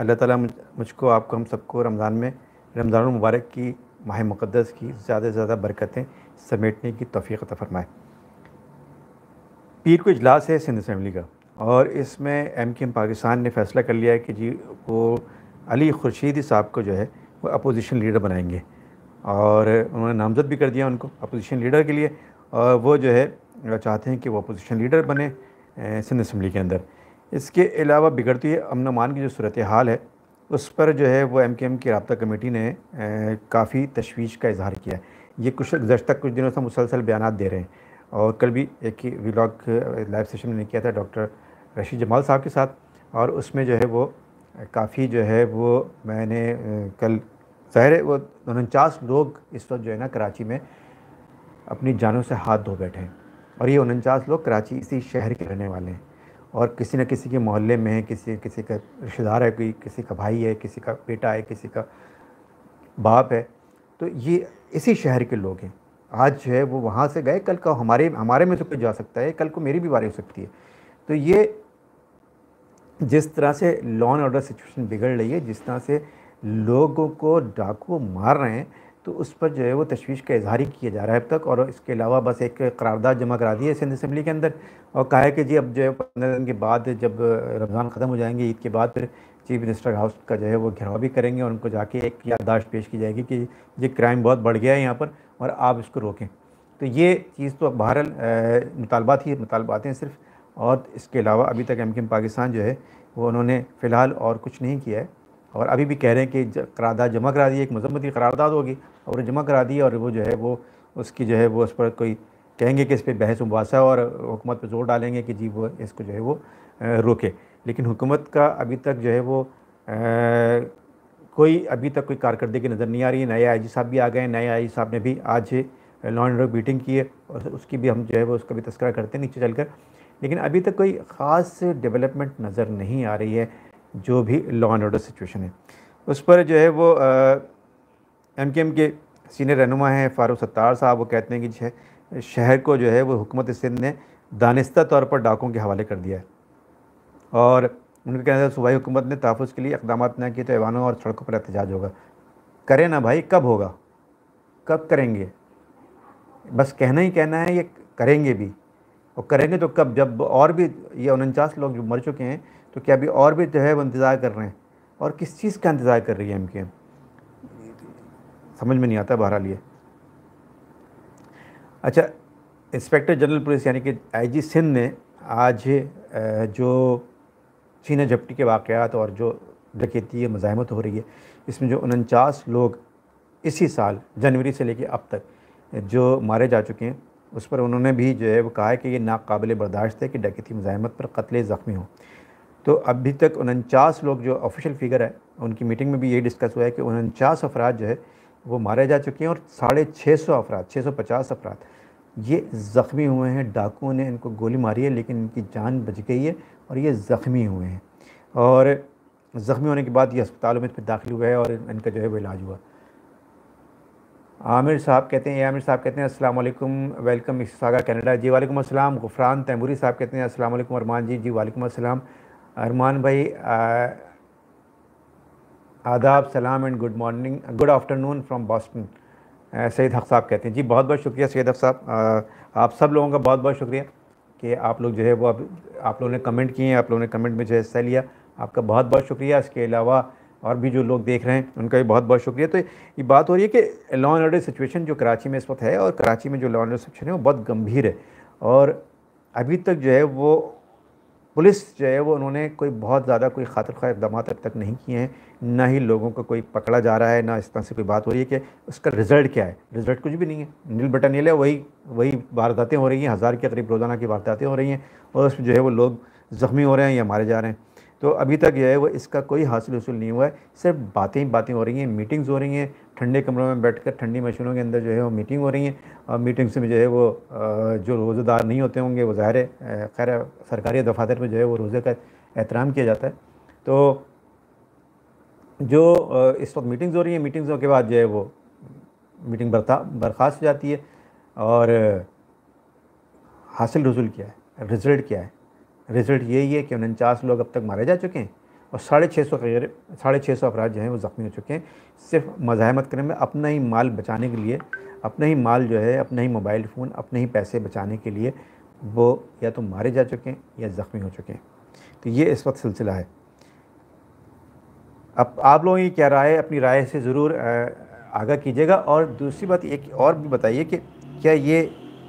अल्लाह ताला मुझको, आपको, हम सबको रमज़ान में रमज़ान मुबारक की माह मुक़दस की ज़्यादा से ज़्यादा बरकतें समेटने की तोफ़ी अता फ़रमाए। पीर को इजलास है सिंध असम्बली का और इसमें एम के एम पाकिस्तान ने फ़ैसला कर लिया है कि जी, वो अली खुर्शीदी साहब को जो है, वो अपोजिशन लीडर बनाएँगे और उन्होंने नामज़द भी कर दिया उनको अपोजिशन लीडर के लिए और वो जो है चाहते हैं कि वो अपोजिशन लीडर बने सिंध असम्बली के अंदर। इसके अलावा बिगड़ती हुई अमन अमान की जो सूरत हाल है, उस पर जो है वो एम के एम की रबता कमेटी ने काफ़ी तशवीश का इजहार किया है। ये कुछ गुजशत कुछ दिनों से मुसलसल बयान दे रहे हैं। और कल भी एक ही व्लॉग लाइव सेशन में किया था डॉक्टर रशीद जमाल साहब के साथ। और उसमें जो है वो काफ़ी जो है वो मैंने कल ज़ाहिर वो उनचास लोग इस वक्त जो है ना कराची में अपनी जानों से हाथ धो बैठे हैं। और ये उनचास लोग कराची इसी शहर के रहने वाले हैं। और किसी न किसी के मोहल्ले में है, किसी किसी का रिश्तेदार है, कोई, किसी का भाई है, किसी का बेटा है, किसी का बाप है तो ये इसी शहर के लोग हैं। आज जो है वो वहाँ से गए, कल का हमारे हमारे में से कोई जा सकता है, कल को मेरी भी बारी हो सकती है। तो ये जिस तरह से लॉ एंड ऑर्डर सिचुएशन बिगड़ रही है, जिस तरह से लोगों को डाकू मार रहे हैं तो उस पर जो है वो तशवीश का इजहार ही किया जा रहा है अब तक, और इसके अलावा बस एक करारदाद जमा करा दी है सिंध असम्बली के अंदर। और कहा है कि जी अब जो है पंद्रह दिन के बाद जब रमज़ान ख़त्म हो जाएँगे, ईद के बाद फिर चीफ मिनिस्टर हाउस का जो है वो घेराव भी करेंगे और उनको जाके एक याददाश्त पेश की जाएगी कि ये क्राइम बहुत बढ़ गया है यहाँ पर और आप इसको रोकें। तो ये चीज़ तो बहरहाल मुतालबात ही मुतालबात हैं सिर्फ़। और इसके अलावा अभी तक एम पाकिस्तान जो है वो उन्होंने फ़िलहाल और कुछ नहीं किया है। और अभी भी कह रहे हैं कि करारदाद जमा करा दी एक मजम्मती करारदाद होगी और जमा करा दी और वो जो है वो उसकी जो है वो उस पर कोई कहेंगे कि इस पर बहस मुबासा और हुकूमत पर ज़ोर डालेंगे कि जी वो इसको जो है वो रोके। लेकिन हुकूमत का अभी तक जो है वो आ, कोई अभी तक कोई कारकर्दगी नज़र नहीं आ रही है। नए आई जी साहब भी आ गए नए आई जी साहब ने भी आज लॉ एंड ऑर्डर मीटिंग की है और उसकी भी हम जो है वो उसका भी तस्करा करते हैं नीचे चलकर। लेकिन अभी तक कोई ख़ास डेवलपमेंट नज़र नहीं आ रही है। जो भी लॉ एंड ऑर्डर सिचुएशन है। उस पर जो है वो एम के एम के सीनियर रहनुमा हैं, फ़ारूक सत्तार साहब, वो कहते हैं कि शहर को जो है वो हुकूमत सिंध ने दानिस्ता तौर पर डाकों के हवाले कर दिया है। और उनका कहना है सूबाई हुकूमत ने तहफ़ के लिए इकदाम न किए तो ऐवानों और सड़कों पर एहतजाज होगा। करें ना भाई, कब होगा? कब करेंगे? बस कहना ही कहना है, ये करेंगे भी। और करेंगे तो कब? जब और भी ये उनचास लोग जो मर चुके हैं तो क्या अभी और भी जो है वो इंतज़ार कर रहे हैं? और किस चीज़ का इंतज़ार कर रही है एम के समझ में नहीं आता बहरहाल ये। अच्छा इंस्पेक्टर जनरल पुलिस यानी कि आईजी सिंध ने आज जो सीना झपटी के वाक़ात और जो डकैती मजामत हो रही है, इसमें जो उनचास लोग इसी साल, जनवरी से लेकर अब तक, जो मारे जा चुके हैं, उस पर उन्होंने भी जो है वो कहा है कि ये नाकबिल बर्दाश्त है कि डकैती मजामत पर कत्ल ज़ख्मी हो। तो अभी तक उनचास लोग जो ऑफिशियल फिगर है, उनकी मीटिंग में भी यही डिस्कस हुआ है कि उनचास अफराद जो है, वो मारे जा चुके हैं और साढ़े छः सौ अफराद छः सौ पचास अफराद। ये ज़ख्मी हुए हैं, डाकुओं ने इनको गोली मारी है, लेकिन इनकी जान बच गई है और ये ज़ख्मी हुए हैं। और ज़ख्मी होने के बाद ये अस्पतालों में दाखिल हुए हैं और इनका जो है वो इलाज हुआ। आमिर साहब कहते हैं आमिर साहब कहते हैं, अस्सलाम वालेकुम, वेलकम सागा कनाडा। जी, वालेकुम अस्सलाम, गुफरान तैमूरी साहब कहते हैं, अस्सलाम वालेकुम, अरमान जी जी, वालेकुम अस्सलाम। अरमान भाई आदाब, सलाम and good morning good afternoon from Boston Saeed Haq साहब कहते हैं, जी, बहुत बहुत शुक्रिया सैद हक साहब। आप सब लोगों का बहुत बहुत शुक्रिया कि आप लोग जो है वो अब, आप लोगों ने कमेंट किए हैं आप लोगों ने कमेंट में जो है हिस्सा लिया। आपका बहुत बहुत शुक्रिया। इसके अलावा और भी जो लोग देख रहे हैं, उनका भी बहुत बहुत शुक्रिया। तो ये बात हो रही है कि लॉ एंड ऑर्डर सिचुएशन जो कराची में इस वक्त है और कराची में जो लॉ एंड ऑर्डर सिचुएशन है, वो बहुत गंभीर है। और अभी तक जो है वो पुलिस जो है वो उन्होंने कोई बहुत ज़्यादा कोई खातर खा इकदाम अब तक नहीं किए हैं। ना ही लोगों को कोई पकड़ा जा रहा है, ना इस तरह से कोई बात हो रही है कि उसका रिज़ल्ट क्या है। रिज़ल्ट कुछ भी नहीं है। नील बटा नील है, वही वही वारदातें हो रही हैं, हज़ार के करीब रोज़ाना की वारदातें हो रही हैं और उसमें जो है वो लोग ज़ख्मी हो रहे हैं या मारे जा रहे हैं। तो अभी तक जो है वो इसका कोई हासिल वसूल नहीं हुआ है। सिर्फ़ बातें बातें हो रही हैं, मीटिंग्स हो रही हैं ठंडे कमरों में बैठकर ठंडी मशीनों के अंदर जो है वो मीटिंग हो रही है। और मीटिंग्स में जो है वो जो रोज़ेदार नहीं होते होंगे, वो ज़ाहिर खैर, सरकारी दफातर में जो है वो रोज़े का एहतराम किया जाता है। तो जो इस वक्त मीटिंग्स हो रही हैं मीटिंग्स के बाद जो है वो मीटिंग बर्खास्त हो जाती है और हासिल रसूल क्या है रिज़ल्ट क्या है। रिज़ल्ट यही है कि उनचास लोग अब तक मारे जा चुके हैं। और साढ़े छः सौ साढ़े छः सौ अफराज जो हैं वो ज़ख्मी हो चुके हैं। सिर्फ़ मजामत करने में अपना ही माल बचाने के लिए, अपना ही माल जो है, अपना ही मोबाइल फ़ोन, अपने ही पैसे बचाने के लिए वो या तो मारे जा चुके हैं या ज़ख्मी हो चुके हैं। तो ये इस वक्त सिलसिला है। अब आप लोगों की क्या राय, अपनी राय से ज़रूर आगाह कीजिएगा और दूसरी बात एक और भी बताइए कि क्या ये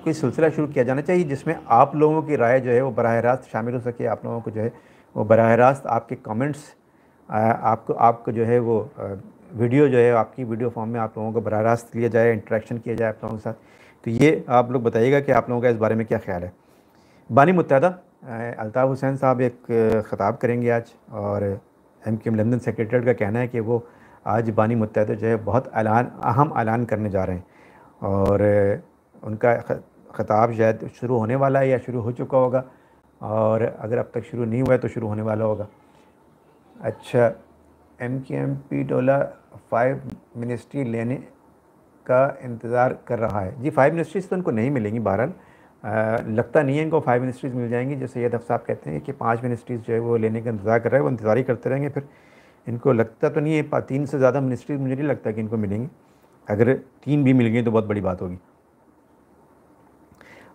कोई सिलसिला शुरू किया जाना चाहिए जिसमें आप लोगों की राय जो है वो बरह रास्त शामिल हो सके, आप लोगों को जो है वो बरह रास्त आपके कमेंट्स आपको आपको जो है वो वीडियो जो है, आपकी वीडियो फॉर्म में आप लोगों को बरह रास्त लिया जाए इंट्रैक्शन किया जाए आप लोगों के साथ। तो ये आप लोग बताइएगा कि आप लोगों का इस बारे में क्या ख्याल है। बानी मुतहदा अलताफ़ हुसैन साहब एक ख़ताब करेंगे आज और एम के एम लंदन सेक्रेटरीट का कहना है कि वो आज बानी मुतहदा जो है बहुत ऐलान, अहम ऐलान करने जा रहे हैं। और उनका ख़ताब शायद शुरू होने वाला है या शुरू हो चुका होगा। और अगर अब तक शुरू नहीं हुआ है तो शुरू होने वाला होगा। अच्छा एम के एम पी डोला फाइव मिनिस्ट्री लेने का इंतज़ार कर रहा है। जी फाइव मिनिस्ट्रीज़ तो उनको नहीं मिलेंगी बहरहाल। लगता नहीं है इनको फाइव मिनिस्ट्रीज़ मिल जाएँगी। जैसे सैयद साहब कहते हैं कि पाँच मिनिस्ट्रीज़ जो है वो लेने का इंतज़ार कर रहे हैं, वो इंतज़ार ही करते रहेंगे फिर। इनको लगता तो नहीं है तीन से ज़्यादा मिनिस्ट्रीज़ मुझे नहीं लगता कि इनको मिलेंगी। अगर तीन भी मिल गई तो बहुत बड़ी बात होगी।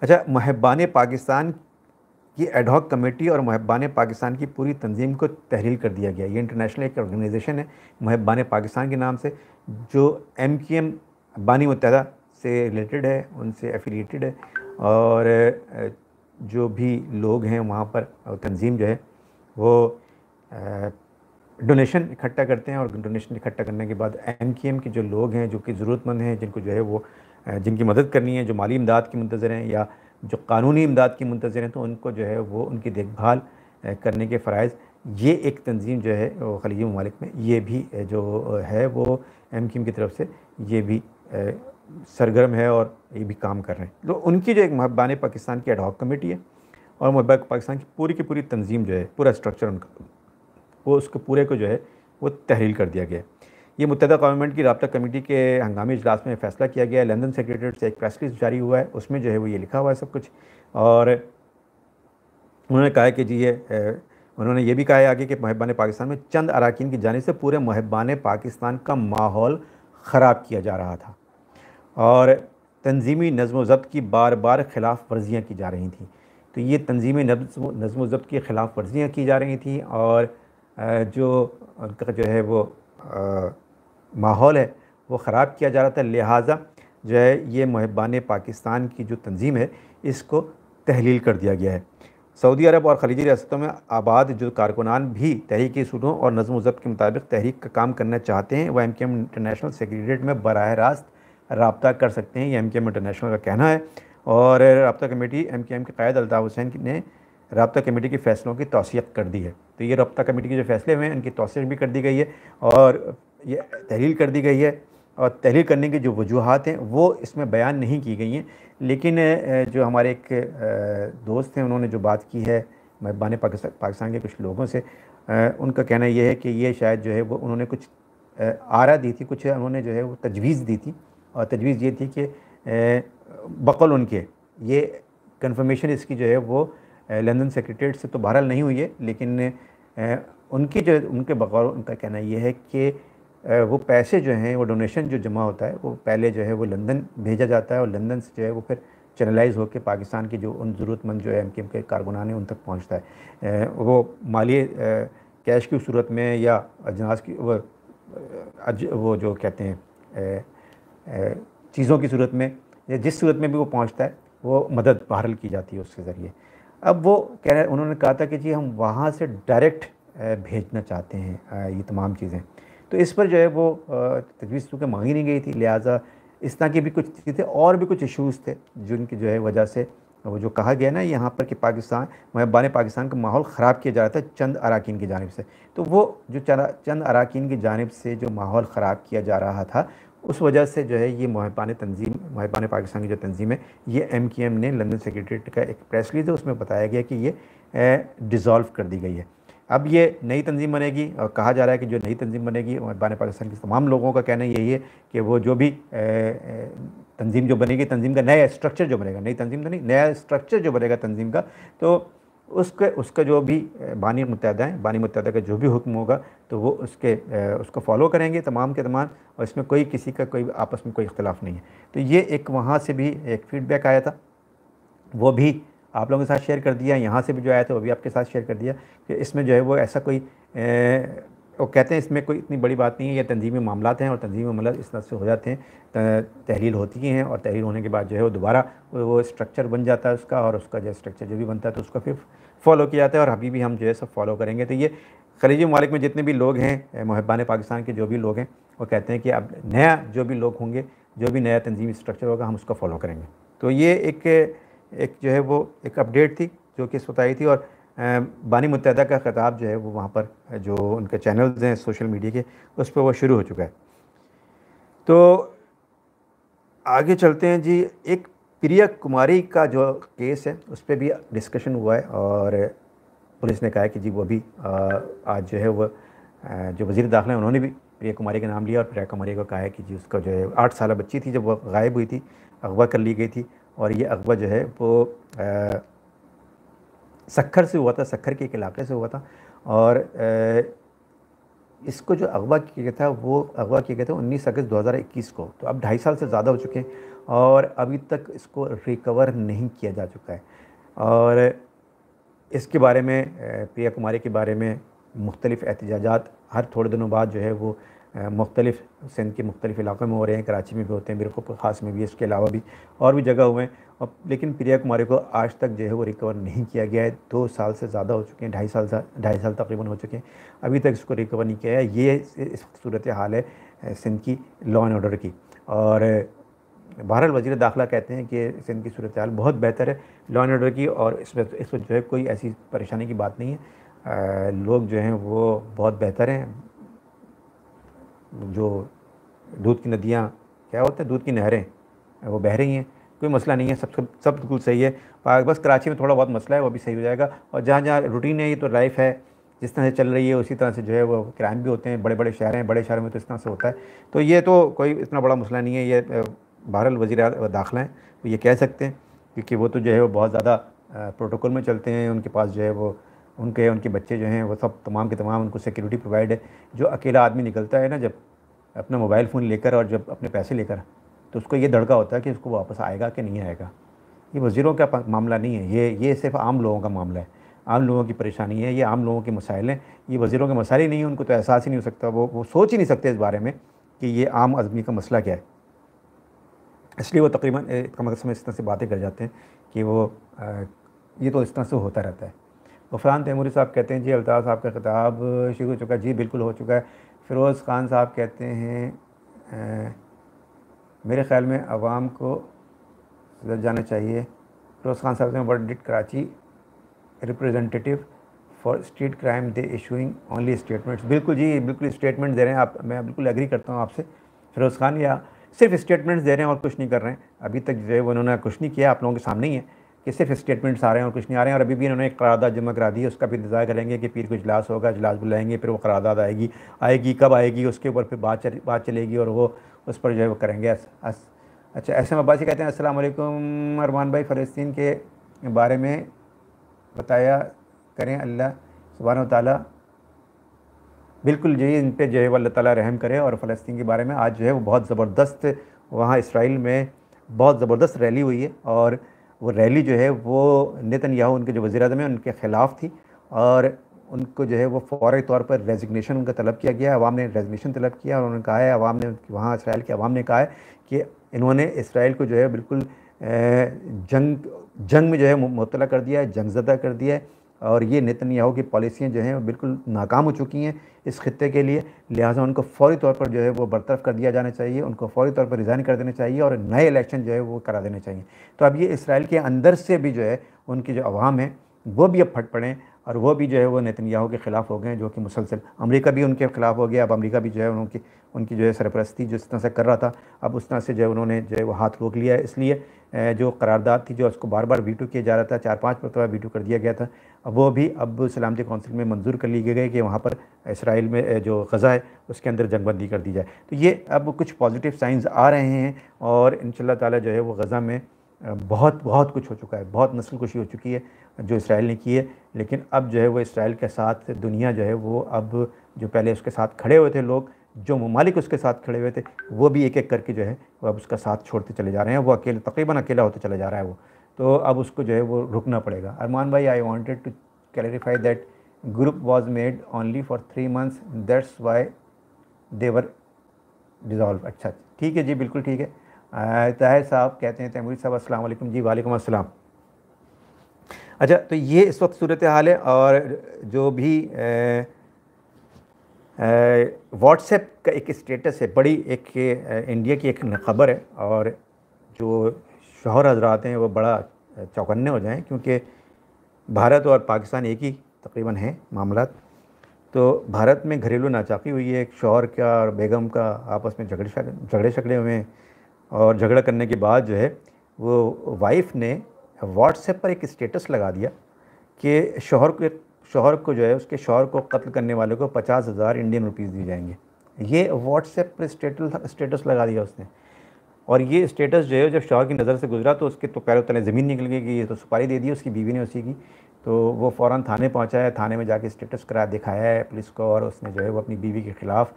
अच्छा महबान पाकिस्तान की एडहॉक कमेटी और महबान पाकिस्तान की पूरी तंजीम को तहरील कर दिया गया। ये इंटरनेशनल एक ऑर्गेनाइजेशन है महबान पाकिस्तान के नाम से, जो एम के एम बानी मुतहदा से रिलेटेड है, उनसे एफिलिएटेड है, और जो भी लोग हैं वहाँ पर तंजीम जो है, वो डोनेशन इकट्ठा करते हैं और डोनेशन इकट्ठा करने के बाद एम के एम के जो लोग हैं, जो कि ज़रूरतमंद हैं, जिनको जो है वो जिनकी मदद करनी है, जो माली इमदाद की मंतज़र हैं या जो कानूनी इमदाद की मंतज़र हैं तो उनको जो है वो उनकी देखभाल करने के फ़रज़ ये एक तंजीम जो है, वो खलीजी ममालिक में ये भी जो है वो एम की तरफ़ से ये भी सरगर्म है और ये भी काम कर रहे हैं। तो उनकी जो एक महबान पाकिस्तान की एडहॉक कमेटी है और महबा पाकिस्तान की पूरी की पूरी तंजीम जो है, पूरा स्ट्रक्चर उनका, वो उसको पूरे को जो है, वो तहरील कर दिया गया ये मुतदा गवर्नमेंट की रबता कमेटी के हंगामी इजलास में फ़ैसला किया गया है। लंदन सेक्रेटरीट से एक प्रेस रिलीज़ जारी हुआ है। उसमें जो है वो ये लिखा हुआ है सब कुछ। और उन्होंने कहा कि जी ये उन्होंने ये भी कहा है आगे कि महबान पाकिस्तान में चंद अरकान की जानी से पूरे महबान पाकिस्तान का माहौल ख़राब किया जा रहा था। और तंजीमी नज़म ज़ब्त की बार बार ख़िलाफ़ वर्जियाँ की जा रही थी। तो ये तंजीमी नज़म ज़ब्त की ख़िलाफ़ वर्जियाँ की जा रही थी और जो उनका जो है वो माहौल है, वो ख़राब किया जा रहा था। लिहाजा जो है, ये महबान पाकिस्तान की जो तंजीम है, इसको तहलील कर दिया गया है। सऊदी अरब और खलीजी रियासतों में आबाद जो कारकुनान भी तहरीकी सूटों और नज़म ज़ब्त के मुताबिक तहरीक का काम करना चाहते हैं वह एम के एम इंटरनेशनल सेक्रेटरीट में बरह रास्त रबता कर सकते हैं, ये एम के एम इंटरनेशनल का कहना है। और रबता कमेटी एम के एम के कायद अल्ताफ़ हुसैन ने रबता कमेटी के फ़ैसलों की तोसीक कर दी है। तो ये रबता कमेटी के जो फ़ैसले हुए हैं, इनकी तोसीक भी कर दी गई है और ये तहरील कर दी गई है और तहरीर करने की जो वजूहत हैं, वो इसमें बयान नहीं की गई हैं। लेकिन जो हमारे एक दोस्त हैं, उन्होंने जो बात की है महबान पाकिस्तान पाकिस्तान के कुछ लोगों से उनका कहना यह है कि ये शायद जो है वो उन्होंने कुछ आरा दी थी, कुछ उन्होंने जो है वो तजवीज़ दी थी। और तजवीज़ ये थी कि बकल उनके, ये कन्फर्मेशन इसकी जो है वो लंदन सेक्रेटरीट से तो बहरहाल नहीं हुई है, लेकिन उनकी जो, उनके बकौल, उनका कहना यह है कि वो पैसे जो हैं, वो डोनेशन जो जमा होता है, वो पहले जो है, वो लंदन भेजा जाता है और लंदन से जो है, वो फिर चैनलाइज होकर पाकिस्तान के जो उन ज़रूरतमंद जो है एम के एम कारकुनान हैं, उन तक पहुँचता है। वो माली कैश की सूरत में या अजनास की, वो वो जो कहते हैं चीज़ों की सूरत में या जिस सूरत में भी वो पहुँचता है, वो मदद बहरल की जाती है उसके ज़रिए। अब वो कह रहे उन्होंने कहा था कि जी हम वहाँ से डायरेक्ट भेजना चाहते हैं ये तमाम चीज़ें। तो इस पर जो है वो तजवीज़ चूँकि मांगी नहीं गई थी। लिहाजा इस तरह की भी कुछ चीज़ें और भी कुछ इशूज़ थे जिनकी जो है वजह से वो जो कहा गया ना यहाँ पर कि पाकिस्तान महबान पाकिस्तान का माहौल ख़राब किया जा रहा था चंद अरकान की जानब से। तो वो जो चंद अरकान की जानब से जो माहौल ख़राब किया जा रहा था, उस वजह से जो है ये महबान तंजीम महबान पाकिस्तान की जो तंजीम है, ये एम ने लंदन सेक्रेटरीट का एक प्रेस रिलीज़ है, उसमें बताया गया कि ये डिज़ोल्व कर दी गई है। अब ये नई तंजीम बनेगी और कहा जा रहा है कि जो नई तंजीम बनेगी महबान पाकिस्तान के तमाम लोगों का कहना यही है कि वो जो भी तंजीम जो बनेगी, तंजीम का नया स्ट्रक्चर जो बनेगा, नई तंजीम तो नहीं, नया स्ट्रक्चर जो बनेगा तंजीम का तो उसके, उसका जो भी बानी मुतहदा है, बानी मुतहदा का जो भी हुक्म होगा तो वो उसके उसको फॉलो करेंगे तमाम के तमाम और इसमें कोई किसी का, कोई आपस में कोई इख्तलाफ नहीं है। तो ये एक वहाँ से भी एक फ़ीडबैक आया था, वो भी आप लोगों के साथ शेयर कर दिया, यहाँ से भी जो आया था वो भी आपके साथ शेयर कर दिया कि इसमें जो है वो ऐसा कोई वो कहते हैं इसमें कोई इतनी बड़ी बात नहीं है, ये तंजीमी मामला हैं और तंजीमी मामला इस तरह से हो जाते हैं तहलील होती हैं और तहलील होने के बाद जो है वो दोबारा वो स्ट्रक्चर बन जाता है उसका और उसका जो स्ट्रक्चर जो भी बनता है तो उसका फिर फॉलो किया जाता है और अभी भी हम जो है सब फॉलो करेंगे। तो ये खलीजी ममालिक में जितने भी लोग हैं महबान पाकिस्तान के जो भी लोग हैं, वो कहते हैं कि अब नया जो भी लोग होंगे, जो भी नया तंजीमी स्ट्रक्चर होगा, हम उसका फॉलो करेंगे। तो ये एक एक जो है वो एक अपडेट थी, जो कि इस आई थी और बानी मुतहदा का ख़ताब जो है वो वहाँ पर, जो उनके चैनल्स हैं सोशल मीडिया के, उस पर वो शुरू हो चुका है। तो आगे चलते हैं जी, एक प्रिया कुमारी का जो केस है, उस पर भी डिस्कशन हुआ है और पुलिस ने कहा है कि जी वो भी आज जो है वो जो वज़ी दाखिला है, उन्होंने भी प्रिया कुमारी का नाम लिया और प्रिया कुमारी को कहा है कि जी उसका जो है आठ साल बच्ची थी जब वो गायब हुई थी, अगवा कर ली गई थी और ये अगवा जो है वो सखर से हुआ था सखर के एक इलाके से हुआ था और आ, इसको जो अगवा किया गया था वो अगवा किया गया था उन्नीस अगस्त 2021 को। तो अब ढाई साल से ज़्यादा हो चुके हैं और अभी तक इसको रिकवर नहीं किया जा चुका है। और इसके बारे में प्रिया कुमारी के बारे में मुख्तलिफ़ एहतजाजात हर थोड़े दिनों बाद जो है वो मुख्तलिफ़ सिंध के मुख्तलिफ़ इलाक़ों में हो रहे हैं, कराची में भी होते हैं बिरखुप ख़ास में भी, इसके अलावा भी और भी जगह हुए हैं। और लेकिन प्रिया कुमारी को आज तक जो है वो रिकवर नहीं किया गया है। दो साल से ज़्यादा हो चुके हैं, ढाई साल ढाई साल तकरीबन हो चुके हैं। अभी तक इसको रिकवर नहीं किया है। ये इस सूरत हाल है सिंध की लॉ एंड ऑर्डर की। और बहरहाल वजी दाखिला कहते हैं कि सिंध की सूरत हाल बहुत बेहतर है लॉ एंड ऑर्डर की और इसमें इसमें जो है कोई ऐसी परेशानी की बात नहीं है। लोग जो हैं वो बहुत बेहतर हैं जो दूध की नदियाँ, क्या होता है? दूध की नहरें, वो बह रही हैं। कोई मसला नहीं है, सब सब बिल्कुल सही है। बस कराची में थोड़ा बहुत मसला है, वो भी सही हो जाएगा। और जहाँ जहाँ रूटीन है, ये तो लाइफ है, जिस तरह से चल रही है, उसी तरह से जो है वो क्राइम भी होते हैं बड़े बड़े शहर हैं, बड़े शहरों में तो इस तरह से होता है। तो ये तो कोई इतना बड़ा मसला नहीं है, ये बहरल वजी दाखिला हैं तो ये कह सकते हैं, क्योंकि वो तो जो है वो बहुत ज़्यादा प्रोटोकॉल में चलते हैं, उनके पास जो है वो उनके उनके बच्चे जो हैं, वो सब तमाम के तमाम उनको सिक्योरिटी प्रोवाइड है। जो अकेला आदमी निकलता है ना, जब अपना मोबाइल फ़ोन लेकर और जब अपने पैसे लेकर तो उसको ये धड़का होता है कि उसको वापस आएगा कि नहीं आएगा। ये वज़ीरों का मामला नहीं है। ये ये सिर्फ़ आम लोगों का मामला है। आम लोगों की परेशानी है, ये आम लोगों के मसाइल हैं। ये वज़ीरों के मसाइल ही नहीं है, उनको तो एहसास ही नहीं हो सकता। वो वो सोच ही नहीं सकते इस बारे में कि ये आम आदमी का मसला क्या है। इसलिए वो तकरीबन कम अज़ कम इस तरह से बातें कर जाते हैं कि वो ये तो इस तरह से होता रहता है। गफरान तैमूरी साहब कहते हैं, जी, अल्ताफ़ साहब का खिताब शुरू हो चुका है। जी, बिल्कुल हो चुका है। फ़िरोज़ ख़ान साहब कहते हैं मेरे ख्याल में आवाम को जाना चाहिए। फ़िरोज़ खान साहब ने verdict Karachi, representative for street crime, they issuing only statements. बिल्कुल जी, बिल्कुल स्टेटमेंट दे रहे हैं आप, मैं बिल्कुल एग्री करता हूँ आपसे। फ़िरोज़ खान, या सिर्फ़ स्टेटमेंट्स दे रहे हैं और कुछ नहीं कर रहे हैं? अभी तक जो है उन्होंने कुछ नहीं किया, आप लोगों के सामने ही है। कि सिर्फ़ स्टेटमेंट्स आ रहे हैं और कुछ नहीं आ रहे हैं। और अभी भी इन्होंने एक करारदाद जमा करा दी है। उसका भी इंतज़ार करेंगे कि पीर को इजलास होगा इजलास बुलाएँगे फिर वो करारदाद आएगी। आएगी कब? आएगी उसके ऊपर फिर बात चल बात चलेगी और वो उस पर जो है वो करेंगे। अस, अस, अच्छा ऐसे अब्बासी कहते हैं वालेकुम अरमान भाई फ़लस्तीन के बारे में बताया करें अल्लाह सुबहान ताली बिल्कुल जी इन पर जो है अल्लाह ताला रहम करे और फ़लस्तीन के बारे में आज जो है वो बहुत ज़बरदस्त वहाँ इसराइल में बहुत ज़बरदस्त रैली हुई है। और वो रैली जो है वो नितिन याहू उनके जो वज़ी अजम है, उनके ख़िलाफ़ थी और उनको जो है वो फौरी तौर पर रेजिग्नेशन उनका तलब किया गया अवाम ने रेजिग्नेशन तलब किया और उन्होंने कहा है अवाम ने वहाँ इसराइल के अवाम ने कहा है कि इन्होंने इसराइल को जो है बिल्कुल जंग जंग में जो है मुबतला कर दिया है जंगजदा कर दिया है। और ये नितन की पॉलिसियाँ जो हैं बिल्कुल नाकाम हो चुकी हैं इस खत्े के लिए। लिहाजा उनको फौरी तौर पर जो है वो बरतरफ कर दिया जाना चाहिए, उनको फौरी तौर पर रिज़ाइन कर देना चाहिए और नए इलेक्शन जो है वो करा देने चाहिए। तो अब ये इसराइल के अंदर से भी जो है उनकी जो अवाम है, वो भी अब फट पड़ें और वो भी जो है वो नेतन्याहू के ख़िलाफ़ हो गए जो कि मुसलसल अमेरिका भी उनके ख़िलाफ़ हो गया। अब अमेरिका भी जो है उनकी उनकी जो है सरपरस्ती जिस तरह से कर रहा था, अब उस तरह से जो है उन्होंने जो है वो हाथ रोक लिया इसलिए जो करारदाद थी, जो उसको बार बार वीटू किया जा रहा था चार पाँच मरतबा वीटू कर दिया गया था, अब वो भी अब सलामती कौंसिल में मंजूर कर लिए गए कि वहाँ पर इसराइल में जो गज़ा है, उसके अंदर जंगबंदी कर दी जाए। तो ये अब कुछ पॉजिटिव साइंस आ रहे हैं और इन ताला जो है वो गज़ा में बहुत बहुत कुछ हो चुका है, बहुत नस्ल कुशी हो चुकी है जो इसराइल ने की है। लेकिन अब जो है वो इसराइल के साथ दुनिया जो है वो अब जो पहले उसके साथ खड़े हुए थे लोग जो ममालिक उसके साथ खड़े हुए थे, वो भी एक एक करके जो है, वो अब उसका साथ छोड़ते चले जा रहे हैं। वो अकेले, तकरीबन अकेला होते चले जा रहा है वो। तो अब उसको जो है, वो रुकना पड़ेगा। अरमान भाई I wanted to clarify that group was made only for three months that's why they were dissolve अच्छा ठीक है जी, बिल्कुल ठीक है। ताहिर साहब कहते हैं, तैमूरी साहब, अस्सलाम वालेकुम। जी, वालेकुम अस्सलाम। अच्छा तो ये इस वक्त सूरत हाल है और जो भी व्हाट्सएप का एक स्टेटस है, बड़ी एक इंडिया की एक खबर है और जो शोहर हजरात हैं वो बड़ा चौकन्ने हो जाएँ क्योंकि भारत और पाकिस्तान एक ही तकरीबन है मामला तो भारत में घरेलू नाचाकी हुई है, एक शोहर का और बेगम का आपस में झगड़े झगड़े झगड़े हुए हैं और झगड़ा करने के बाद जो है वो वाइफ ने व्हाट्सएप पर एक स्टेटस लगा दिया कि शोहर को शोहर को जो है, उसके शोहर को कत्ल करने वाले को पचास हज़ार इंडियन रुपीज़ दिए जाएँगे। ये व्हाट्सएप पर स्टेटस स्टेटस लगा दिया उसने। और ये स्टेटस जो है, जब शोहर की नज़र से गुजरा तो उसके तो पैरों तले ज़मीन निकल गई कि ये तो सुपारी दे दी उसकी, बीवी ने उसी की। तो वो फ़ौर थाने पहुँचा है, थाने में जाके स्टेटस करा, दिखाया है पुलिस को और उसने जो है, वो अपनी बीवी के ख़िलाफ़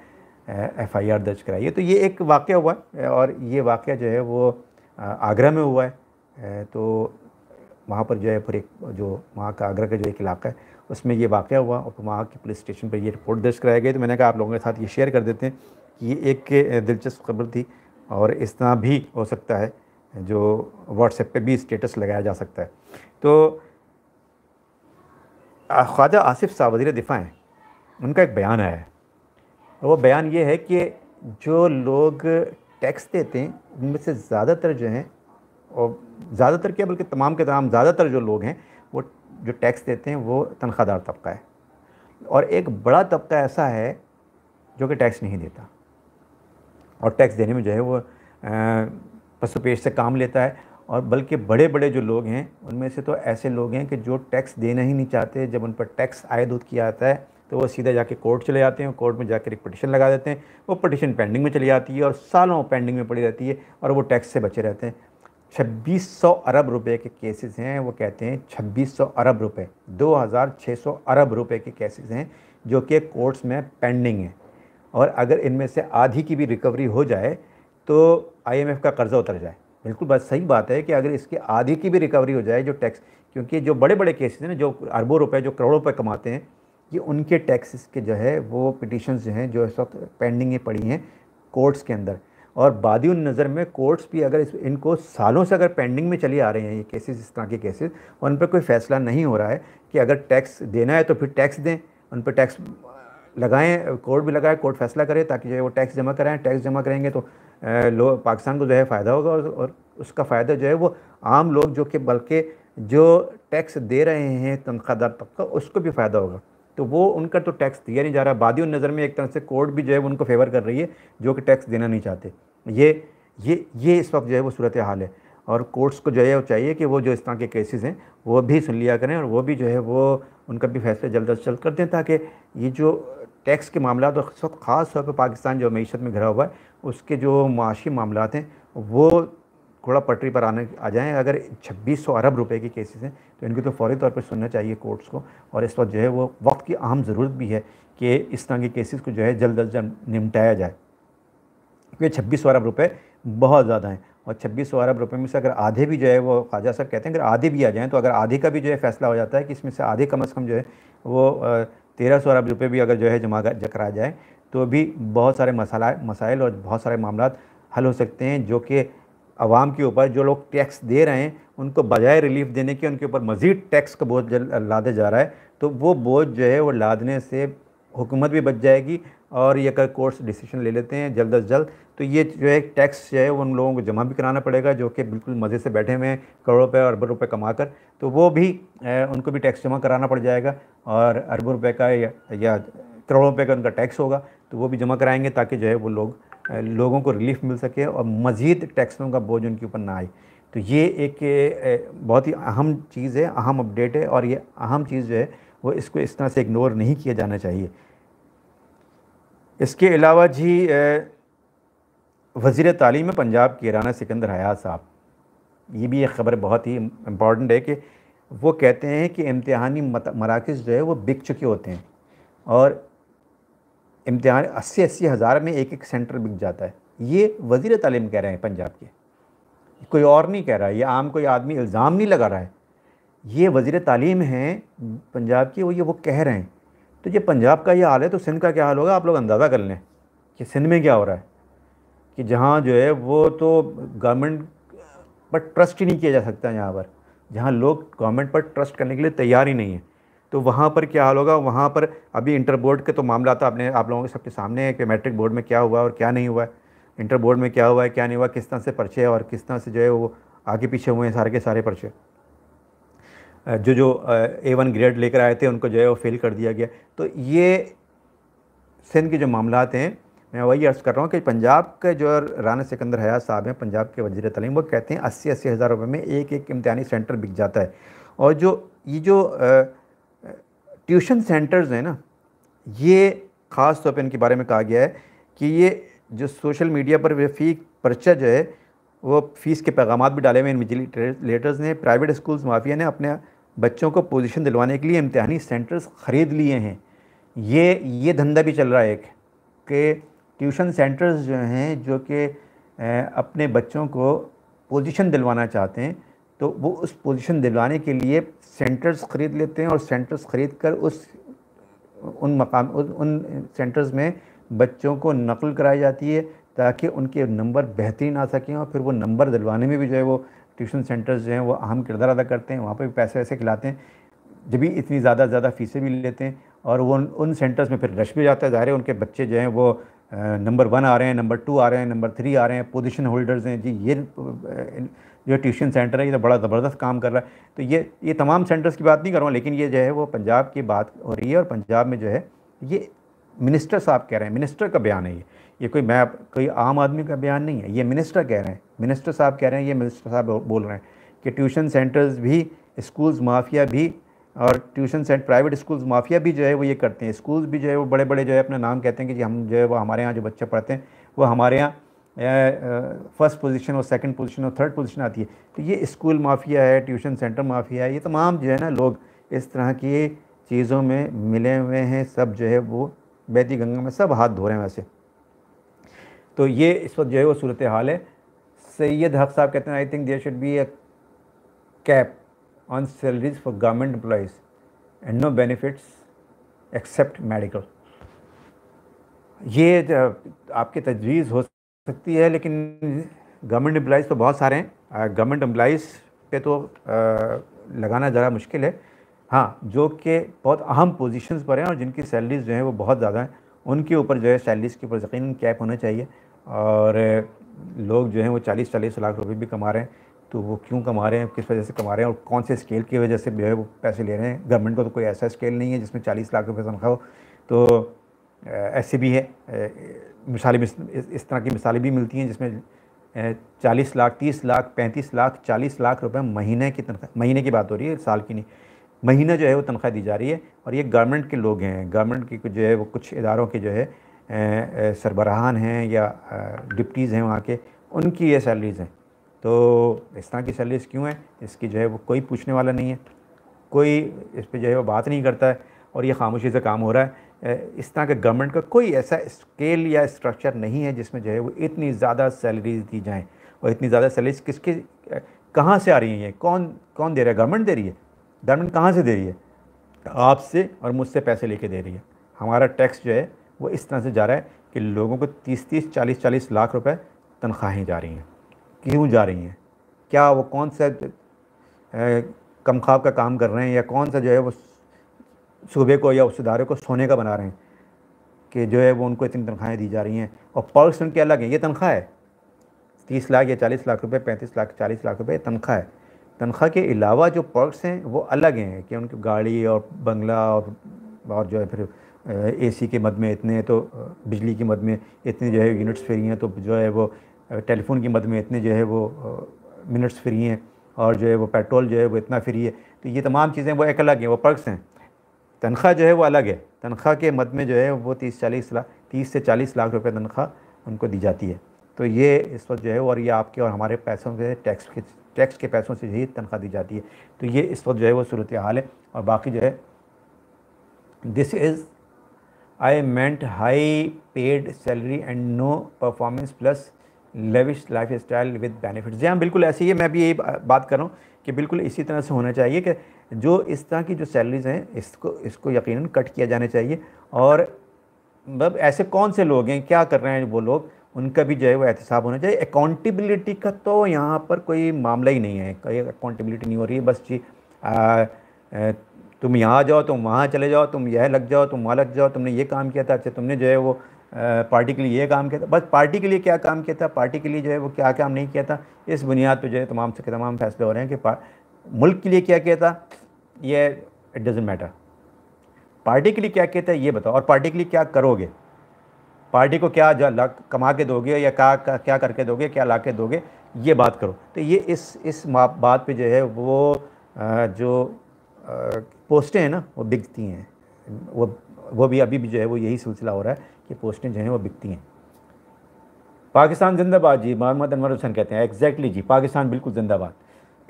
एफ़ आई आर दर्ज कराई है। तो ये एक वाक़ हुआ है और ये वाक़ जो है, वो आगरा में हुआ है। तो वहाँ पर जो है, फिर एक जो वहाँ का आगरा का जो एक इलाका है उसमें ये वाक़ हुआ और वहाँ के पुलिस स्टेशन पर ये रिपोर्ट दर्ज कराई गई तो मैंने कहा, आप लोगों के साथ ये शेयर कर देते हैं कि ये एक दिलचस्प खबर थी और इस तरह भी हो सकता है, जो व्हाट्सएप पे भी स्टेटस लगाया जा सकता है। तो ख्वाजा आसिफ साहब वजी दिफ़ा हैं। उनका एक बयान आया है। वो बयान ये है कि जो लोग टैक्स देते हैं, उनमें से ज़्यादातर जो हैं, और ज़्यादातर क्या, बल्कि तमाम के तमाम ज़्यादातर जो लोग हैं वो जो टैक्स देते हैं वो तनख्वाहदार तबका है। और एक बड़ा तबका ऐसा है जो कि टैक्स नहीं देता। और टैक्स देने में जो है वो पसुपेश से काम लेता है। और बल्कि बड़े बड़े जो लोग हैं, उनमें से तो ऐसे लोग हैं कि जो टैक्स देना ही नहीं चाहते, जब उन पर टैक्स आयद किया जाता है तो वो सीधा जाके कोर्ट चले जाते हैं। कोर्ट में जाकर एक पटिशन लगा देते हैं। वो पटिशन पेंडिंग में चली जाती है और सालों पेंडिंग में पड़ी रहती है और वो टैक्स से बचे रहते हैं। छब्बीस सौ अरब रुपए के केसेस हैं, वो कहते हैं छब्बीस सौ अरब रुपए, दो हज़ार छः सौ अरब रुपए के केसेस हैं, जो कि कोर्ट्स में पेंडिंग हैं। और अगर इनमें से आधी की भी रिकवरी हो जाए तो आईएमएफ का कर्ज़ा उतर जाए। बिल्कुल बात सही बात है कि अगर इसके आधी की भी रिकवरी हो जाए जो टैक्स क्योंकि जो बड़े बड़े केसेस हैं जो अरबों रुपए, जो करोड़ों रुपए कमाते हैं, ये उनके टैक्सेस के जो है, वो पिटिशन्स जो हैं, जो इस वक्त पेंडिंग पड़ी हैं कोर्ट्स के अंदर। और बादी नज़र में कोर्ट्स भी अगर इस इनको सालों से अगर पेंडिंग में चली आ रहे हैं ये केसेस इस तरह के केसेस उन पर कोई फ़ैसला नहीं हो रहा है कि अगर टैक्स देना है तो फिर टैक्स दें उन पर टैक्स लगाएँ कोर्ट भी लगाए कोर्ट फैसला करे ताकि जो है वो टैक्स जमा कराएँ टैक्स जमा करेंगे तो लोग पाकिस्तान को जो है फ़ायदा होगा और, और उसका फ़ायदा जो है वो आम लोग जो कि बल्कि जो टैक्स दे रहे हैं तनख्वाहदार तबका उसको भी फ़ायदा होगा। तो वो उनका तो टैक्स दिया नहीं जा रहा बादी नज़र में एक तरह से कोर्ट भी जो है उनको फेवर कर रही है जो कि टैक्स देना नहीं चाहते। ये ये ये इस वक्त जो है वो सूरत हाल है। और कोर्ट्स को जो है वो चाहिए कि वो जो इस तरह के केसेस हैं, वो भी सुन लिया करें और वो भी जो है वो, उनका भी फैसले जल्द अज जल्द कर दें ताकि ये जो टैक्स के मामला तो इस वक्त ख़ास तौर पर पाकिस्तान जो मीशत में घिरा हुआ है, उसके जो माशी मामला हैं, वो थोड़ा पटरी पर आने, आ जाएँ। अगर छब्बीस सौ अरब रुपए के केसेस हैं तो इनको तो फौरी तौर पर सुनना चाहिए कोर्ट्स को। और इस वक्त जो है वो, वक्त की अहम ज़रूरत भी है कि इस तरह के केसेस को जो है जल्द अज जल्द निपटाया जाए। क्योंकि छब्बीस अरब रुपये बहुत ज़्यादा हैं। और छब्बीस अरब रुपये में से अगर आधे भी जो है वो ख्वाजा साहब कहते हैं, अगर आधे भी आ जाएँ तो अगर आधे का भी जो है फैसला हो जाता है कि इसमें से आधे कम अज़ कम जो है वो तेरह सौ अरब रुपये भी अगर जो है जमा करा जाए तो भी बहुत सारे मसाला, मसाइल और बहुत सारे मामला हल हो सकते हैं, जो कि आवाम के ऊपर जो लोग टैक्स दे रहे हैं, उनको बजाय रिलीफ देने के उनके ऊपर मज़ीद टैक्स का बोझ लादा जा रहा है। तो वो बोझ जो है वो लादने से हुकूमत भी बच जाएगी और ये अगर कोर्ट्स डिसीज़न ले लेते हैं जल्द अज जल्द तो ये जो है टैक्स जो है उन लोगों को जमा भी कराना पड़ेगा जो कि बिल्कुल मज़े से बैठे हुए हैं करोड़ों रुपये अरबों रुपये कमा कर तो वो भी उनको भी टैक्स जमा कराना पड़ जाएगा और अरबों रुपये का या, या करोड़ों रुपये का उनका टैक्स होगा तो वो भी जमा कराएँगे ताकि जो है वो लोग लोगों को रिलीफ मिल सके और मज़ीद टैक्सों का बोझ उनके ऊपर ना आए। तो ये एक बहुत ही अहम चीज़ है अहम अपडेट है और ये अहम चीज़ जो है वो इसको इस तरह से इग्नोर नहीं किया जाना चाहिए। इसके अलावा जी वज़ी तालीम पंजाब के राना सिकंदर हयात साहब, ये भी एक ख़बर बहुत ही इंपॉर्टेंट है कि वो कहते हैं कि इम्तहानी मराकज़ जो है वो बिक चुके होते हैं और इम्तहान अस्सी अस्सी हज़ार में एक एक सेंटर बिक जाता है। ये वज़ी तालीम कह रहे हैं पंजाब के। कोई और नहीं कह रहा है ये आम कोई आदमी इल्ज़ाम नहीं लगा रहा है। ये वज़ीर तालीम हैं, पंजाब की, वो ये, वो कह रहे हैं। तो ये पंजाब का ये हाल है तो सिंध का क्या हाल होगा? आप लोग अंदाज़ा कर लें कि सिंध में क्या हो रहा है। कि जहाँ जो है, वो तो गवर्नमेंट पर ट्रस्ट ही नहीं किया जा सकता यहाँ पर। जहाँ लोग गवर्नमेंट पर ट्रस्ट करने के लिए तैयार ही नहीं है। तो वहाँ पर क्या हाल होगा? वहाँ पर अभी इंटर बोर्ड के तो मामला था आपने, आप लोगों के सबके सामने है कि मैट्रिक बोर्ड में क्या हुआ और क्या नहीं हुआ। है इंटर बोर्ड में क्या हुआ है क्या नहीं हुआ, किस तरह से पर्चे और किस तरह से जो है वो आगे पीछे हुए हैं सारे के सारे पर्चे। जो जो ए वन ग्रेड लेकर आए थे, उनको जो है वो फेल कर दिया गया। तो ये सिंध के जो मामला हैं, मैं वही अर्ज़ कर रहा हूँ कि पंजाब के जो राना सिकंदर हयात साहब हैं, पंजाब के वज़ीर तलीम, वो कहते हैं अस्सी अस्सी हज़ार रुपये में एक एक इम्तहानी सेंटर बिक जाता है। और जो, ये जो ट्यूशन सेंटर्स हैं ना, ये ख़ास तौर पर इनके बारे में कहा गया है कि ये जो सोशल मीडिया पर फ़ी पर्चा जो है वो फ़ीस के पैगाम भी डाले हुए इन लेटर्स ने। प्राइवेट स्कूल्स माफिया ने अपने बच्चों को पोजीशन दिलवाने के लिए इम्तहानी सेंटर्स ख़रीद लिए हैं। ये ये धंधा भी चल रहा है एक कि ट्यूशन सेंटर्स जो हैं, जो कि अपने बच्चों को पोजीशन दिलवाना चाहते हैं तो वो उस पोजीशन दिलवाने के लिए सेंटर्स ख़रीद लेते हैं और सेंटर्स ख़रीद कर उस, उन मकाम उन सेंटर्स में बच्चों को नकल कराई जाती है। ताकि उनके नंबर बेहतरीन आ सकें और फिर वो नंबर दिलवाने में भी जो है वो ट्यूशन सेंटर्स जो हैं वो अहम किरदार अदा करते हैं, वहाँ पर भी पैसे वैसे खिलाते हैं, जब भी इतनी ज़्यादा ज़्यादा फ़ीसें भी लेते हैं और वो उन सेंटर्स में फिर रश भी जाता है। ज़ाहिर है उनके बच्चे जो हैं वो नंबर वन आ रहे हैं, नंबर टू आ रहे हैं, नंबर थ्री आ रहे हैं, पोजीशन होल्डर्स हैं, जी, ये जो ट्यूशन सेंटर है, ये तो बड़ा ज़बरदस्त काम कर रहा है। तो ये ये तमाम सेंटर्स की बात नहीं कर रहा हूँ, लेकिन ये जो है वो पंजाब की बात हो रही है और पंजाब में जो है ये मिनिस्टर साहब कह रहे हैं, मिनिस्टर का बयान है ये। ये कोई मैं, कोई आम आदमी का बयान नहीं है, ये मिनिस्टर कह रहे हैं। मिनिस्टर साहब कह रहे हैं, ये मिनिस्टर साहब बोल रहे हैं कि ट्यूशन सेंटर्स भी, स्कूल्स माफिया भी और tuition centre private schools mafia भी जो है वो ये करते हैं। स्कूल्स भी जो है वो बड़े बड़े जो है अपना नाम कहते हैं कि हम जो है वो हमारे यहाँ जो बच्चे पढ़ते हैं, वो हमारे यहाँ फ़र्स्ट पोजीशन और सेकंड पोजीशन और थर्ड पोजीशन आती है। तो ये स्कूल माफिया है, ट्यूशन सेंटर माफिया है, ये तमाम जो है ना लोग इस तरह की चीज़ों में मिले हुए हैं, सब जो है वो बैती गंगा में सब हाथ धो रहे हैं वैसे। तो ये इस वक्त जो है वो सूरत हाल है। सैयद हक साहब कहते हैं I think there should be a cap on salaries for government employees and no benefits except medical ये आपकी तजवीज़ हो सकती है, लेकिन गवर्नमेंट एम्प्लॉज़ तो बहुत सारे हैं। गवर्नमेंट एम्प्लॉज़ पे तो लगाना ज़रा मुश्किल है। हाँ जो कि बहुत अहम पोजीशंस पर हैं और जिनकी सैलरीज जो हैं वो बहुत ज़्यादा हैं। उनके ऊपर जो है सैलरीज के ऊपर यकीन कैप होना चाहिए और लोग जो हैं वो चालीस चालीस लाख रुपए भी कमा रहे हैं। तो वो क्यों कमा रहे हैं? किस वजह से कमा रहे हैं? और कौन से स्केल की वजह से जो है वो पैसे ले रहे हैं? गवर्नमेंट को तो कोई ऐसा स्केल नहीं है जिसमें चालीस लाख रुपये तनख्वाह हो। तो ऐसे भी है। मिसालें इस तरह की मिसालें भी मिलती हैं जिसमें चालीस लाख, तीस लाख, पैंतीस लाख, चालीस लाख रुपए महीने की तनख्वाह, महीने की बात हो रही है, साल की नहीं। महीना जो है वो तनख्वाह दी जा रही है और ये गवर्नमेंट के लोग हैं। गवर्नमेंट की जो है वो कुछ इदारों के जो है सरबराहान हैं या डिप्टीज़ हैं वहाँ के, उनकी ये सैलरीज़ हैं। तो इस तरह की सैलरीज क्यों हैं? इसकी जो है वो कोई पूछने वाला नहीं है। कोई इस पर जो है वो बात नहीं करता है और ये खामोशी से काम हो रहा है। इस तरह के गवर्नमेंट का कोई ऐसा स्केल या स्ट्रक्चर नहीं है जिसमें जो है वो इतनी ज़्यादा सैलरीज दी जाएँ। और इतनी ज़्यादा सैलरीज किसके कहाँ से आ रही हैं कौन कौन दे रहा है? गवर्नमेंट दे रही है? गवर्नमेंट कहाँ से दे रही है? आपसे और मुझसे पैसे लेके दे रही है। हमारा टैक्स जो है, वो इस तरह से जा रहा है कि लोगों को तीस तीस, चालीस चालीस लाख रुपए तनख्वाहें जा रही हैं। क्यों जा रही हैं? क्या वो कौन सा कम खाब का काम कर रहे हैं या कौन सा जो है वो सूबे को या उस इदारे को सोने का बना रहे हैं कि जो है वो उनको इतनी तनख्वाहें दी जा रही हैं और पर्सन उनके अलग हैं। ये तनख्वाह है। तीस लाख या चालीस लाख रुपए, पैंतीस लाख, चालीस लाख रुपए तनख्वाह है। तनख्वाह के अलावा जो पर्क्स हैं, वो अलग हैं कि उनकी गाड़ी और बंगला और और जो है फिर एसी के मद में इतने तो बिजली की मद में इतने जो है यूनिट्स फ्री हैं तो जो है वो टेलीफोन की मद में इतने जो है वो मिनट्स फ्री हैं और जो है वो पेट्रोल जो है वो इतना फ्री है। तो ये तमाम चीज़ें वो एक अलग हैं, वो पर्क्स हैं। तनख्वाह जो है वो अलग है। तनख्वाह के मद में जो है वो तीस चालीस लाख तीस से चालीस लाख रुपये तनख्वाह उनको दी जाती है। तो ये इस वक्त जो है और ये आपके और हमारे पैसों के टैक्स के टैक्स के पैसों से ही तनख्वाह दी जाती है। तो ये इस वक्त जो है वो सूरत हाल है और बाकी जो है this is I meant high paid salary and no performance plus lavish lifestyle with benefit जी हाँ बिल्कुल ऐसे ही है। मैं भी यही बात कर रहा हूँ कि बिल्कुल इसी तरह से होना चाहिए कि जो इस तरह की जो सैलरीज हैं, इसको इसको यकीनन कट किया जाना चाहिए। और मतलब ऐसे कौन से लोग हैं, क्या कर रहे हैं वो लोग? उनका भी जो है वो एहतसाब होना चाहिए। अकाउंटेबिलिटी का तो यहाँ पर कोई मामला ही नहीं है। कोई अकाउंटेबिलिटी नहीं हो रही है। बस जी आ, तुम यहाँ जाओ तुम वहाँ चले जाओ तुम यह लग जाओ तुम वहाँ लग जाओ तुमने ये काम किया था अच्छा तुमने जो है वो पार्टी के लिए ये काम किया था। बस पार्टी के लिए क्या काम किया था? पार्टी के लिए जो है वो क्या काम नहीं किया था? इस बुनियाद पर जो है तमाम से तमाम फैसले हो रहे हैं कि मुल्क के लिए क्या किया था? ये इट डजेंट मैटर पार्टी के लिए क्या कहता है ये बताओ। और पार्टी के लिए क्या करोगे? पार्टी को क्या कमा के दोगे या क्या क्या करके दोगे, क्या ला के दोगे, ये बात करो। तो ये इस इस बात पे जो है वो जो पोस्टें हैं ना, वो बिकती हैं। वो वो भी अभी भी जो है वो यही सिलसिला हो रहा है कि पोस्टें जो हैं वो बिकती हैं। पाकिस्तान जिंदाबाद जी मोहम्मद अनवर हुसैन कहते हैं एग्जैक्टली जी, पाकिस्तान बिल्कुल जिंदाबाद।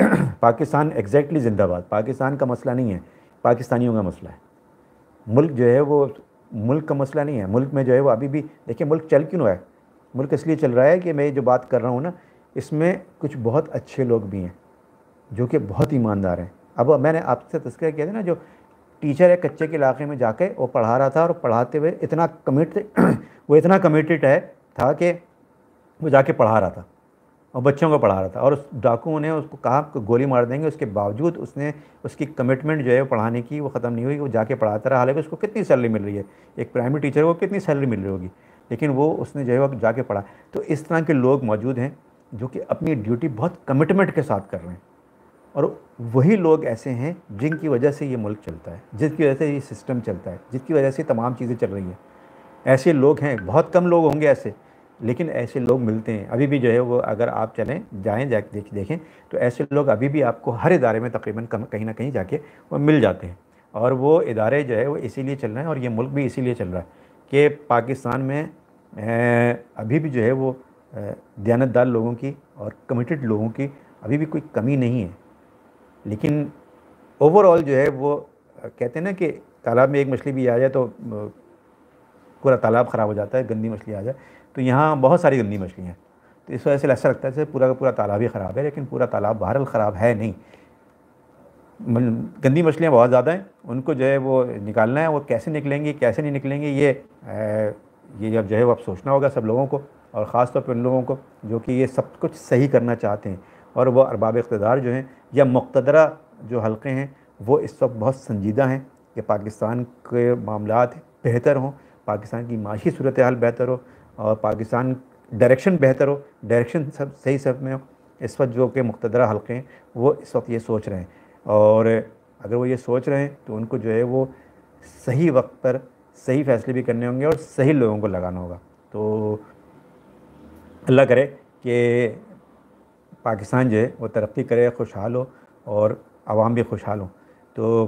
पाकिस्तान एग्जैक्टली जिंदाबाद। पाकिस्तान का मसला नहीं है, पाकिस्तानियों का मसला है। मुल्क जो है वो मुल्क का मसला नहीं है, मुल्क में जो है वो अभी भी, देखिए मुल्क चल क्यों रहा है? मुल्क इसलिए चल रहा है कि मैं जो बात कर रहा हूँ ना, इसमें कुछ बहुत अच्छे लोग भी हैं, जो कि बहुत ईमानदार हैं। अब मैंने आपसे तस्करा किया था ना, जो टीचर है कच्चे के इलाके में जाके वो पढ़ा रहा था और पढ़ाते हुए इतना कमिट वो इतना कमिटेड है, था कि वो जाके पढ़ा रहा था। और बच्चों को पढ़ा रहा था और उस डाकुओं ने उसको कहा गोली मार देंगे, उसके बावजूद उसने, उसकी कमिटमेंट जो है पढ़ाने की वो ख़त्म नहीं हुई, वो जाके पढ़ाता रहा। हालाँकि उसको कितनी सैलरी मिल रही है? एक प्राइमरी टीचर को कितनी सैलरी मिल रही होगी? लेकिन वो उसने जो है वो जाके पढ़ा। तो इस तरह के लोग मौजूद हैं, जो कि अपनी ड्यूटी बहुत कमिटमेंट के साथ कर रहे हैं। और वही लोग ऐसे हैं, जिनकी वजह से ये मुल्क चलता है, जिसकी वजह से ये सिस्टम चलता है, जिसकी वजह से तमाम चीज़ें चल रही हैं। ऐसे लोग हैं, बहुत कम लोग होंगे ऐसे। लेकिन ऐसे लोग मिलते हैं। अभी भी जो है वो अगर आप चलें, जाएँ, जा देख, देखें तो ऐसे लोग अभी भी आपको हर इदारे में तकरीबन कहीं ना कहीं जाके वो मिल जाते हैं। और वो इदारे जो है वो इसीलिए चल रहे हैं और ये मुल्क भी इसीलिए चल रहा है कि पाकिस्तान में अभी भी जो है वो दयानतदार लोगों की और कमिटेड लोगों की अभी भी कोई कमी नहीं है। लेकिन ओवरऑल जो है वो कहते हैं ना कि तालाब में एक मछली भी आ जाए तो पूरा तालाब ख़राब हो जाता है, गंदी मछली आ जाए। तो यहाँ बहुत सारी गंदी मछलियाँ हैं। तो इस वजह से ऐसा लगता है जैसे पूरा का पूरा तालाब ही ख़राब है, लेकिन पूरा तालाब बहरल ख़राब है नहीं। गंदी मछलियाँ बहुत ज़्यादा हैं, उनको जो है वो निकालना है, वो कैसे निकलेंगी, कैसे नहीं निकलेंगी, ये ये जब जो है वो अब सोचना होगा सब लोगों को, और ख़ास तौर पर उन लोगों को, जो कि ये सब कुछ सही करना चाहते हैं, और वह अरबाब इकतदार जो हैं, या मुख्तदरा जो हल्के हैं, वो इस वक्त बहुत संजीदा हैं कि पाकिस्तान के मामला बेहतर हों पाकिस्तान की माशी सूरत हाल बेहतर हो और पाकिस्तान डायरेक्शन बेहतर हो। डायरेक्शन सब सही सब में हो। इस वक्त जो कि मुख्तदरा हल्के हैं, वो इस वक्त ये सोच रहे हैं। और अगर वो ये सोच रहे हैं तो उनको जो है वो सही वक्त पर सही फैसले भी करने होंगे और सही लोगों को लगाना होगा। तो अल्लाह करे कि पाकिस्तान जो है वो तरक्की करे, खुशहाल हो और आवाम भी खुशहाल हो। तो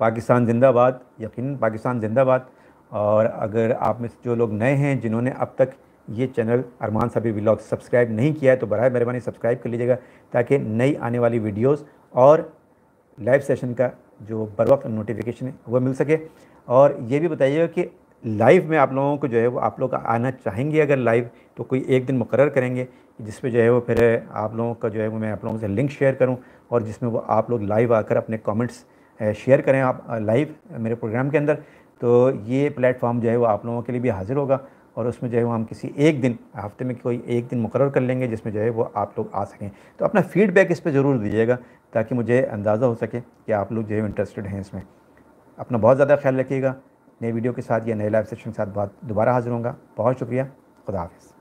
पाकिस्तान ज़िंदाबाद यकीन पाकिस्तान ज़िंदाबाद। और अगर आप में जो लोग नए हैं, जिन्होंने अब तक ये चैनल अरमान सभी व्लॉग सब्सक्राइब नहीं किया है तो बर मेहरबानी, सब्सक्राइब कर लीजिएगा ताकि नई आने वाली वीडियोस और लाइव सेशन का जो बर वक्त नोटिफिकेशन है, वो मिल सके। और ये भी बताइएगा कि लाइव में आप लोगों को जो है वो आप लोग आना चाहेंगे अगर लाइव तो कोई एक दिन मुकर करेंगे जिस जो है वो फिर आप लोगों का जो है वो मैं आप लोगों से लिंक शेयर करूँ और जिसमें वो आप लोग लाइव आकर अपने कमेंट्स शेयर करें। आप लाइव मेरे प्रोग्राम के अंदर तो ये प्लेटफॉर्म जो है वो आप लोगों के लिए भी हाजिर होगा और उसमें जो है वो हम किसी एक दिन, हफ़्ते में कोई एक दिन मुकर कर लेंगे जिसमें जो है वो आप लोग आ सकें। तो अपना फ़ीडबैक इस पर ज़रूर दीजिएगा ताकि मुझे अंदाज़ा हो सके कि आप लोग जो है इंटरेस्टेड हैं इसमें। अपना बहुत ज़्यादा ख्याल रखिएगा। नए वीडियो के साथ या नए लाइव सेशन के साथ बात दोबारा हाजिर होंगे बहुत शुक्रिया। खुदा हाफ़